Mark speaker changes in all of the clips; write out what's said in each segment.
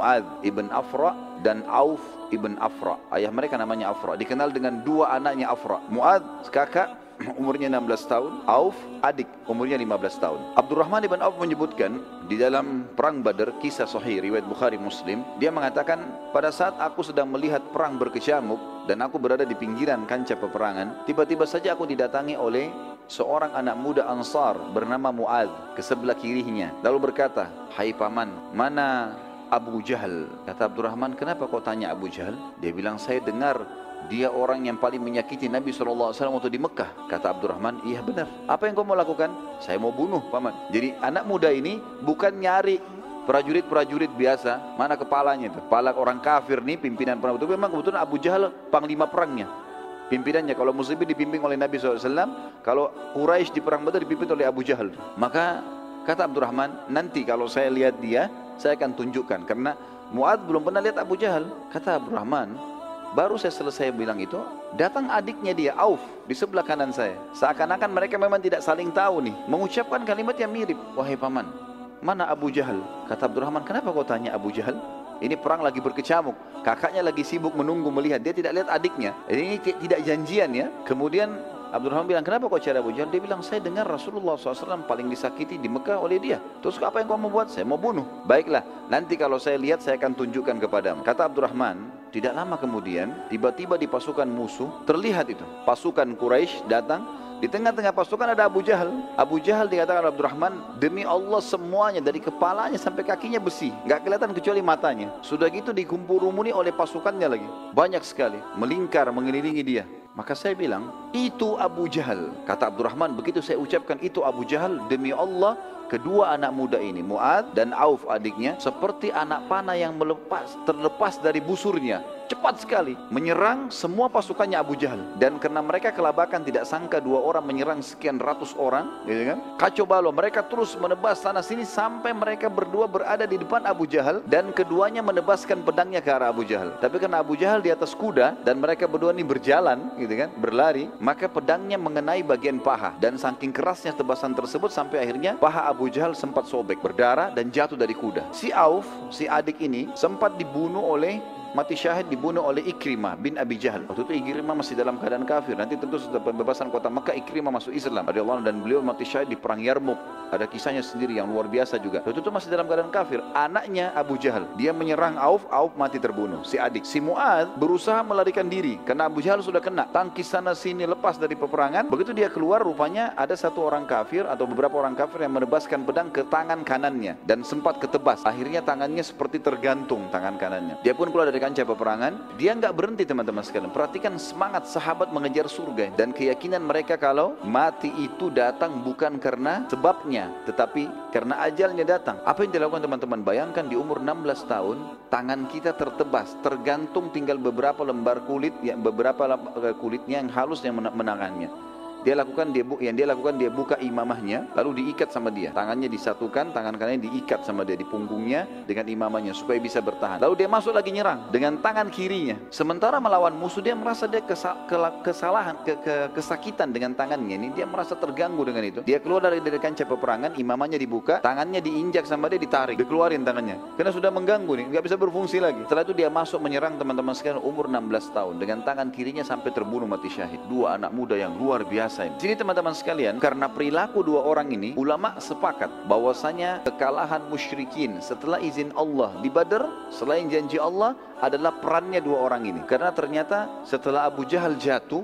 Speaker 1: Muad ibn Afra dan Auf ibn Afra. Ayah mereka namanya Afra. Dikenal dengan dua anaknya Afra. Muad kakak umurnya 16 tahun, Auf adik umurnya 15 tahun. Abdurrahman ibn Auf menyebutkan di dalam perang Badar kisah sahih riwayat Bukhari Muslim, dia mengatakan pada saat aku sedang melihat perang berkecamuk dan aku berada di pinggiran kancah peperangan, tiba-tiba saja aku didatangi oleh seorang anak muda Ansar bernama Muad ke sebelah kirinya lalu berkata, "Hai paman, mana Abu Jahal?" Kata Abdurrahman, "Kenapa kau tanya Abu Jahal?" Dia bilang, "Saya dengar dia orang yang paling menyakiti Nabi SAW waktu di Mekah. Kata Abdurrahman, iya benar. Apa yang kau mau lakukan? Saya mau bunuh paman. Jadi anak muda ini bukan nyari prajurit-prajurit biasa. Mana kepalanya itu? Kepala orang kafir nih pimpinan perang. Itu memang kebetulan Abu Jahal panglima perangnya. Pimpinannya kalau muslimin dipimpin oleh Nabi SAW, kalau Quraisy di perang Badar dipimpin oleh Abu Jahal. Maka kata Abdurrahman, nanti kalau saya lihat dia, saya akan tunjukkan. Karena Muad belum pernah lihat Abu Jahal. Kata Abdurrahman, Baru saya selesai bilang itu, datang adiknya dia, Auf, di sebelah kanan saya. Seakan-akan mereka memang tidak saling tahu nih. Mengucapkan kalimat yang mirip. Wahai paman, mana Abu Jahal? Kata Abdurrahman, kenapa kau tanya Abu Jahal? Ini perang lagi berkecamuk. Kakaknya lagi sibuk menunggu melihat. Dia tidak lihat adiknya. Ini tidak janjian ya. Kemudian Abdurrahman bilang, kenapa kau cari Abu Jahal? Dia bilang, saya dengar Rasulullah SAW paling disakiti di Mekah oleh dia. Terus apa yang kau mau buat? Saya mau bunuh. Baiklah, nanti kalau saya lihat saya akan tunjukkan kepadamu. Kata Abdurrahman, tidak lama kemudian, tiba-tiba di pasukan musuh, terlihat itu. Pasukan Quraisy datang, di tengah-tengah pasukan ada Abu Jahal. Abu Jahal dikatakan Abdurrahman, demi Allah semuanya dari kepalanya sampai kakinya besi. Nggak kelihatan kecuali matanya. Sudah gitu dikumpul rumuni oleh pasukannya lagi. Banyak sekali. Melingkar, mengelilingi dia. Maka saya bilang, itu Abu Jahal. Kata Abdurrahman, begitu saya ucapkan itu Abu Jahal, demi Allah kedua anak muda ini Muad dan Auf adiknya seperti anak panah yang melepas terlepas dari busurnya. Cepat sekali menyerang semua pasukannya Abu Jahal. Dan karena mereka kelabakan tidak sangka dua orang menyerang sekian ratus orang gitu kan? Kacau balau mereka terus menebas sana sini sampai mereka berdua berada di depan Abu Jahal dan keduanya menebaskan pedangnya ke arah Abu Jahal. Tapi karena Abu Jahal di atas kuda dan mereka berdua ini berjalan gitu kan? Berlari maka pedangnya mengenai bagian paha. Dan saking kerasnya tebasan tersebut sampai akhirnya paha Abu Jahal sempat sobek berdarah dan jatuh dari kuda. Si Auf si adik ini sempat dibunuh oleh mati syahid dibunuh oleh Ikrimah bin Abi Jahal. Waktu itu Ikrimah masih dalam keadaan kafir. Nanti tentu setelah pembebasan kota Mekah Ikrimah masuk Islam. Allah dan beliau mati syahid di perang Yarmuk. Ada kisahnya sendiri yang luar biasa juga. Waktu itu masih dalam keadaan kafir. Anaknya Abu Jahal. Dia menyerang Auf, Auf mati terbunuh. Si adik. Si Mu'ad berusaha melarikan diri. Karena Abu Jahal sudah kena. Tangkis sana sini lepas dari peperangan. Begitu dia keluar rupanya ada satu orang kafir atau beberapa orang kafir yang menebaskan pedang ke tangan kanannya. Dan sempat ketebas. Akhirnya tangannya seperti tergantung tangan kanannya. Dia pun keluar dari kancah peperangan, dia nggak berhenti teman-teman sekalian. Perhatikan semangat sahabat mengejar surga dan keyakinan mereka kalau mati itu datang bukan karena sebabnya, tetapi karena ajalnya datang. Apa yang dilakukan teman-teman? Bayangkan di umur 16 tahun, tangan kita tertebas, tergantung tinggal beberapa lembar kulit, ya, beberapa kulitnya yang halus yang menangannya. Dia lakukan dia yang dia lakukan dia buka imamahnya lalu diikat sama dia. Tangannya disatukan, tangan kanannya diikat sama dia di punggungnya dengan imamahnya supaya bisa bertahan. Lalu dia masuk lagi nyerang dengan tangan kirinya. Sementara melawan musuh dia merasa dia kesal, kesalahan, ke, ke, kesakitan dengan tangannya ini. Dia merasa terganggu dengan itu. Dia keluar dari dari kancah peperangan, imamahnya dibuka, tangannya diinjak sama dia ditarik, dikeluarin tangannya. Karena sudah mengganggu nih, nggak bisa berfungsi lagi. Setelah itu dia masuk menyerang teman-teman sekalian umur 16 tahun dengan tangan kirinya sampai terbunuh mati syahid. Dua anak muda yang luar biasa biasa ini. Jadi teman-teman sekalian, karena perilaku dua orang ini, ulama sepakat bahwasanya kekalahan musyrikin setelah izin Allah di Badar, selain janji Allah, adalah perannya dua orang ini. Karena ternyata setelah Abu Jahal jatuh,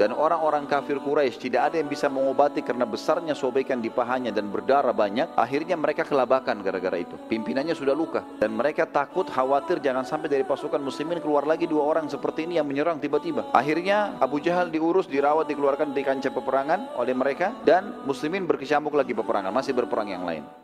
Speaker 1: dan orang-orang kafir Quraisy tidak ada yang bisa mengobati karena besarnya sobekan di pahanya dan berdarah banyak. Akhirnya mereka kelabakan gara-gara itu. Pimpinannya sudah luka dan mereka takut khawatir jangan sampai dari pasukan muslimin keluar lagi dua orang seperti ini yang menyerang tiba-tiba. Akhirnya Abu Jahal diurus, dirawat, dikeluarkan dari kancah peperangan oleh mereka dan muslimin berkecamuk lagi peperangan, masih berperang yang lain.